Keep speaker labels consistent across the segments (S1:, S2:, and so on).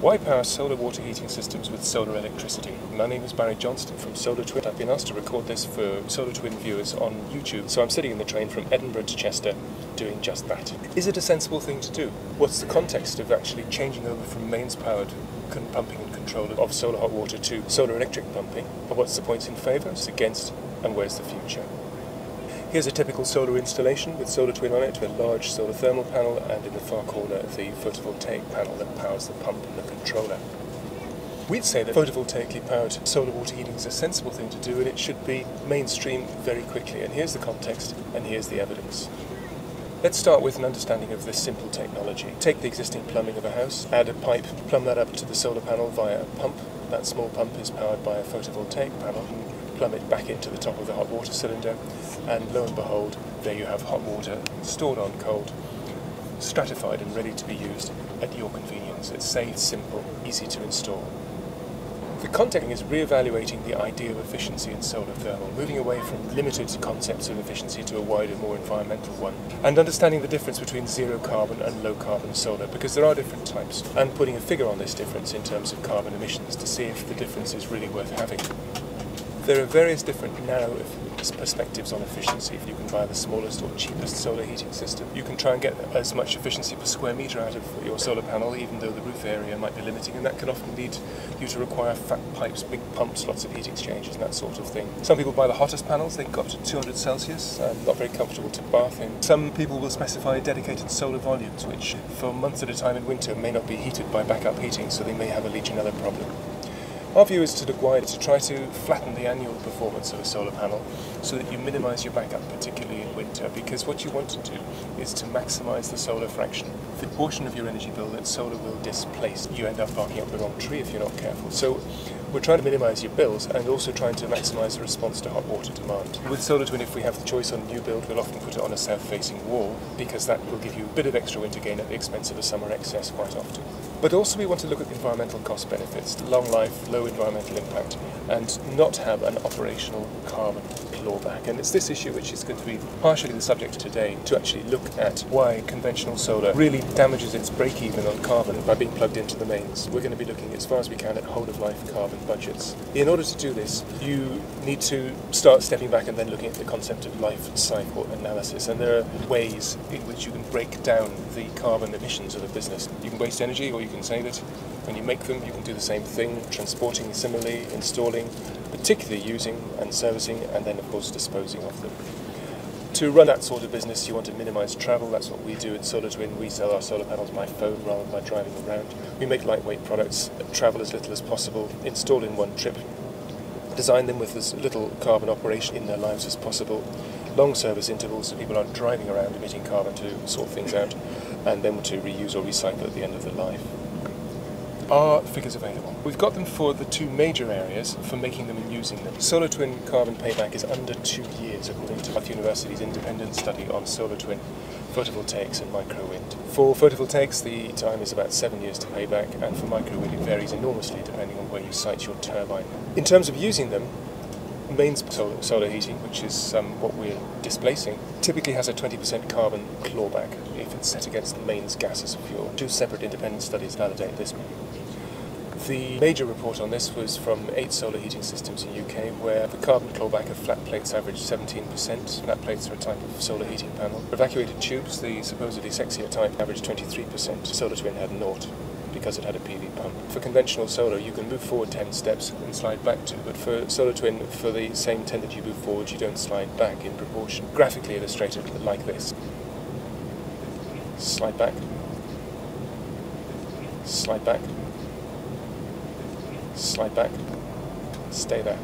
S1: Why power solar water heating systems with solar electricity? My name is Barry Johnston from Solar Twin. I've been asked to record this for Solar Twin viewers on YouTube, so I'm sitting in the train from Edinburgh to Chester doing just that. Is it a sensible thing to do? What's the context of actually changing over from mains powered pumping and control of solar hot water to solar electric pumping? What's the points in favour, against, and where's the future? Here's a typical solar installation with Solar Twin on it, a large solar thermal panel and in the far corner the photovoltaic panel that powers the pump and the controller. We'd say that photovoltaically powered solar water heating is a sensible thing to do and it should be mainstream very quickly. And here's the context and here's the evidence. Let's start with an understanding of this simple technology. Take the existing plumbing of a house, add a pipe, plumb that up to the solar panel via a pump. That small pump is powered by a photovoltaic panel plumb it back into the top of the hot water cylinder, and lo and behold, there you have hot water stored on cold, stratified and ready to be used at your convenience. It's safe, simple, easy to install. The context is re-evaluating the idea of efficiency in solar thermal, moving away from limited concepts of efficiency to a wider, more environmental one, and understanding the difference between zero carbon and low carbon solar, because there are different types, and putting a figure on this difference in terms of carbon emissions to see if the difference is really worth having. There are various different narrow perspectives on efficiency. If you can buy the smallest or cheapest solar heating system, you can try and get as much efficiency per square metre out of your solar panel, even though the roof area might be limiting, and that can often lead you to require fat pipes, big pumps, lots of heat exchangers, and that sort of thing. Some people buy the hottest panels, they go up to 200 Celsius, um, not very comfortable to bath in. Some people will specify dedicated solar volumes, which for months at a time in winter may not be heated by backup heating, so they may have a Legionella problem. Our view is to look wider, to try to flatten the annual performance of a solar panel so that you minimise your backup, particularly in winter, because what you want to do is to maximise the solar fraction. The portion of your energy bill that solar will displace, you end up barking up the wrong tree if you're not careful. So we're trying to minimise your bills and also trying to maximise the response to hot water demand. With Solar Twin, if we have the choice on a new build, we'll often put it on a south-facing wall because that will give you a bit of extra winter gain at the expense of a summer excess quite often. But also we want to look at environmental cost benefits, long life, low environmental impact, and not have an operational carbon clawback. And it's this issue which is going to be partially the subject today to actually look at why conventional solar really damages its break-even on carbon by being plugged into the mains. We're going to be looking as far as we can at whole-of-life carbon budgets. In order to do this, you need to start stepping back and then looking at the concept of life cycle analysis. And there are ways in which you can break down the carbon emissions of a business. You can waste energy or you can save it. When you make them, you can do the same thing, transporting similarly, installing, particularly using and servicing, and then, of disposing of them. To run that sort of business, you want to minimize travel. That's what we do at Solar Twin. We sell our solar panels by phone rather than by driving around. We make lightweight products, travel as little as possible, install in one trip, design them with as little carbon operation in their lives as possible, long service intervals so people aren't driving around emitting carbon to sort things out, and then to reuse or recycle at the end of their life are figures available. We've got them for the two major areas for making them and using them. Solar Twin carbon payback is under two years according to Bath University's independent study on solar twin photovoltaics and micro wind. For photovoltaics the time is about seven years to payback and for micro wind it varies enormously depending on where you site your turbine. In terms of using them, mains solar, solar heating, which is um, what we're displacing, typically has a 20% carbon clawback if it's set against the mains gas as a fuel. Two separate independent studies validate this. The major report on this was from eight solar heating systems in UK, where the carbon clawback of flat plates averaged 17%. Flat plates are a type of solar heating panel. Evacuated tubes, the supposedly sexier type, averaged 23%. Solar Twin had naught because it had a PV pump. For conventional solar, you can move forward 10 steps and slide back 2, but for Solar Twin, for the same 10 that you move forward, you don't slide back in proportion. Graphically illustrated like this. Slide back. Slide back slide back, stay there.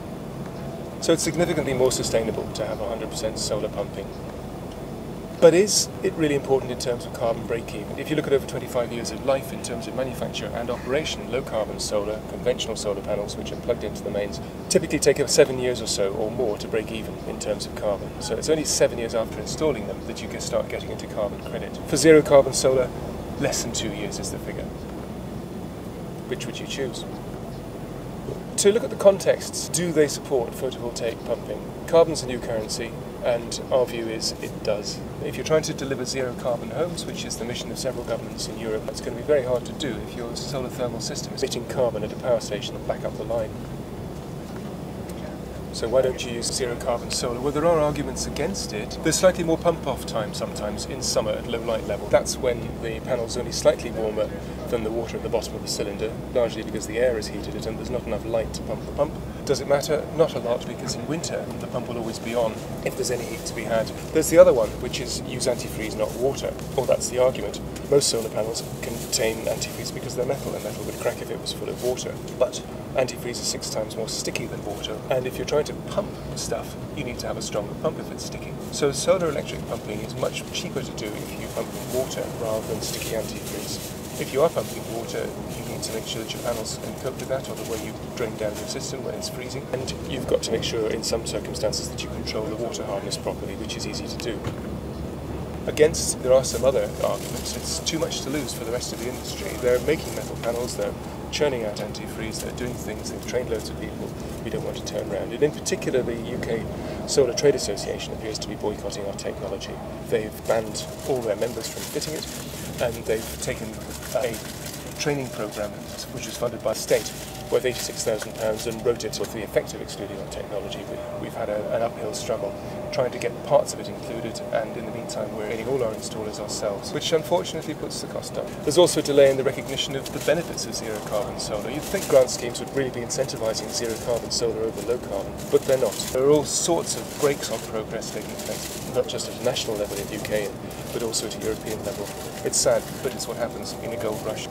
S1: So it's significantly more sustainable to have 100% solar pumping. But is it really important in terms of carbon break-even? If you look at over 25 years of life in terms of manufacture and operation, low-carbon solar, conventional solar panels which are plugged into the mains, typically take seven years or so or more to break even in terms of carbon. So it's only seven years after installing them that you can start getting into carbon credit. For zero-carbon solar, less than two years is the figure. Which would you choose? To look at the contexts, do they support photovoltaic pumping? Carbon's a new currency, And our view is it does. If you're trying to deliver zero carbon homes, which is the mission of several governments in Europe, it's going to be very hard to do if your solar thermal system is emitting carbon at a power station and back up the line. So why don't you use zero carbon solar? Well, there are arguments against it. There's slightly more pump off time sometimes in summer at low light level. That's when the panel's only slightly warmer than the water at the bottom of the cylinder, largely because the air has heated and there's not enough light to pump the pump. Does it matter? Not a lot, because in winter the pump will always be on if there's any heat to be had. There's the other one, which is use antifreeze, not water. Or that's the argument. Most solar panels contain antifreeze because they're metal, and metal would crack if it was full of water. But antifreeze is six times more sticky than water, and if you're trying to pump stuff, you need to have a stronger pump if it's sticky. So solar electric pumping is much cheaper to do if you pump water rather than sticky antifreeze. If you are pumping water, you need to make sure that your panels can cope with that, or the way you drain down your system when it's freezing. And you've got to make sure in some circumstances that you control the water hardness properly, which is easy to do. Against, there are some other arguments. It's too much to lose for the rest of the industry. They're making metal panels, they're churning out antifreeze, they're doing things, they've trained loads of people. We don't want to turn around. And in particular, the UK Solar Trade Association appears to be boycotting our technology. They've banned all their members from fitting it, and they've taken a training program which was funded by the state worth £86,000 and wrote it with the effect of excluding our technology. We've had a, an uphill struggle trying to get parts of it included, and in the meantime, we're getting all our installers ourselves, which unfortunately puts the cost up. There's also a delay in the recognition of the benefits of zero carbon solar. You'd think grant schemes would really be incentivising zero carbon solar over low carbon, but they're not. There are all sorts of brakes on progress taking place, not just at a national level in the UK, but also at a European level. It's sad, but it's what happens in a gold rush.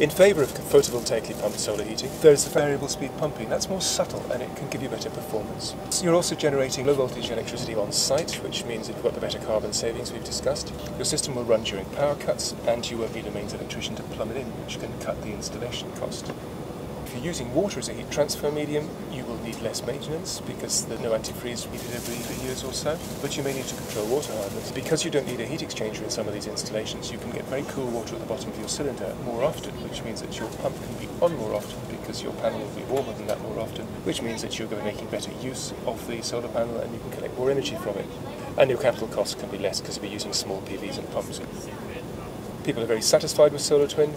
S1: In favour of photovoltaically pumped solar heating, there's the variable speed pumping. That's more subtle and it can give you better performance. You're also generating low voltage electricity on site, which means you've got the better carbon savings we've discussed. Your system will run during power cuts and you won't need a mains electrician to plumb it in, which can cut the installation cost. If you're using water as a heat transfer medium, you will need less maintenance because there's no antifreeze needed every three years or so, but you may need to control water hardness. Because you don't need a heat exchanger in some of these installations, you can get very cool water at the bottom of your cylinder more often, which means that your pump can be on more often because your panel will be warmer than that more often, which means that you're going to be making better use of the solar panel and you can collect more energy from it. And your capital costs can be less because you'll be using small PVs and pumps. People are very satisfied with Solar Twin.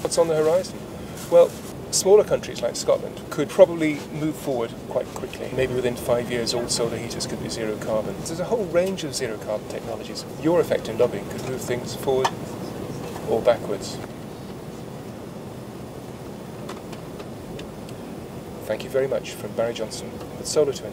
S1: What's on the horizon? Well, smaller countries like Scotland could probably move forward quite quickly. Maybe within five years, all solar heaters could be zero carbon. There's a whole range of zero carbon technologies. Your effect in lobbying could move things forward or backwards. Thank you very much from Barry Johnston with Solar Twin.